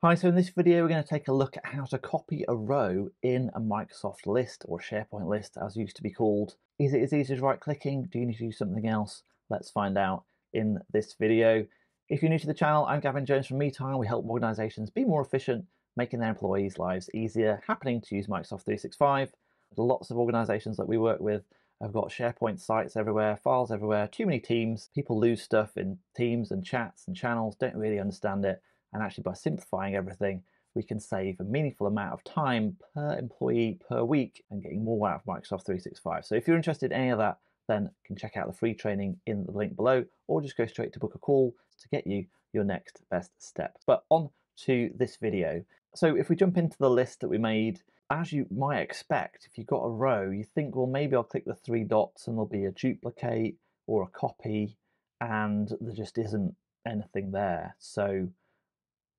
Hi, so in this video we're going to take a look at how to copy a row in a Microsoft list or SharePoint list as used to be called. Is it as easy as right clicking? Do you need to do something else? Let's find out in this video. If you're new to the channel, I'm Gavin Jones from MeeTime. We help organizations be more efficient, making their employees' lives easier, happening to use Microsoft 365. Lots of organizations that we work with have got SharePoint sites everywhere, files everywhere, too many teams. People lose stuff in teams and chats and channels, don't really understand it and actually by simplifying everything, we can save a meaningful amount of time per employee per week and getting more out of Microsoft 365. So if you're interested in any of that, then you can check out the free training in the link below or just go straight to book a call to get you your next best step. But on to this video. So if we jump into the list that we made, as you might expect, if you've got a row, you think, well, maybe I'll click the three dots and there'll be a duplicate or a copy, and there just isn't anything there. So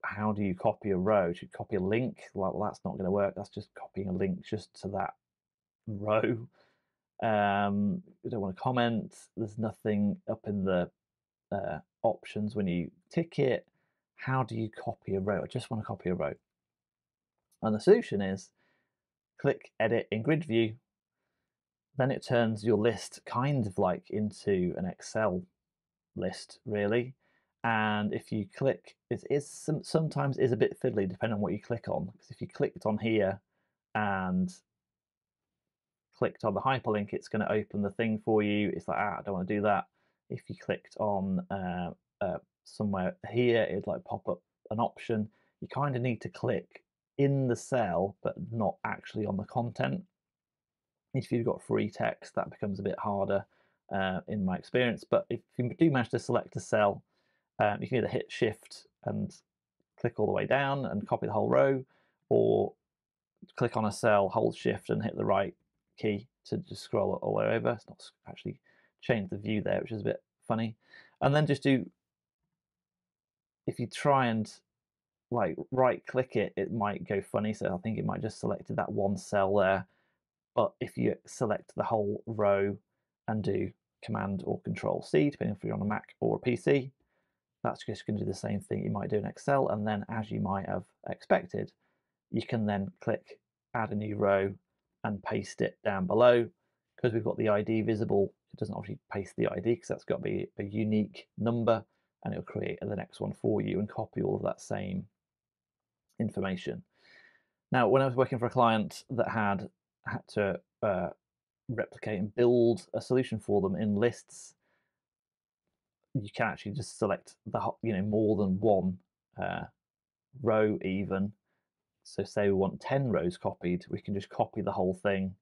how do you copy a row? You copy a link? Well, that's not going to work. That's just copying a link just to that row. Um, you don't want to comment. There's nothing up in the uh, options when you tick it. How do you copy a row? I just want to copy a row. And the solution is click edit in grid view. Then it turns your list kind of like into an Excel list, really and if you click it is some, sometimes is a bit fiddly depending on what you click on because if you clicked on here and clicked on the hyperlink it's going to open the thing for you. It's like ah I don't want to do that. If you clicked on uh, uh, somewhere here it'd like pop up an option. You kind of need to click in the cell but not actually on the content. If you've got free text that becomes a bit harder uh, in my experience. But if you do manage to select a cell um, you can either hit shift and click all the way down and copy the whole row, or click on a cell, hold shift and hit the right key to just scroll all the way over. It's not actually changed the view there, which is a bit funny. And then just do, if you try and like right click it, it might go funny. So I think it might just selected that one cell there. But if you select the whole row and do Command or Control C, depending if you're on a Mac or a PC, that's just going to do the same thing you might do in Excel. And then as you might have expected, you can then click add a new row and paste it down below. Because we've got the ID visible, it doesn't obviously paste the ID because that's got to be a unique number and it'll create the next one for you and copy all of that same information. Now, when I was working for a client that had had to uh, replicate and build a solution for them in lists, you can actually just select the you know more than one uh, row even. So say we want 10 rows copied, we can just copy the whole thing,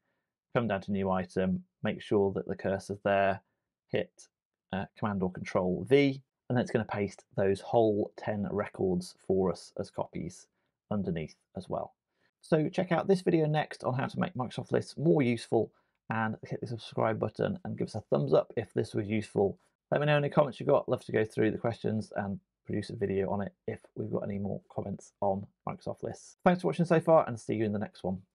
come down to new item, make sure that the cursor's there, hit uh, Command or Control V, and then it's going to paste those whole 10 records for us as copies underneath as well. So check out this video next on how to make Microsoft lists more useful and hit the subscribe button and give us a thumbs up if this was useful let me know any comments you've got. Love to go through the questions and produce a video on it if we've got any more comments on Microsoft lists. Thanks for watching so far and see you in the next one.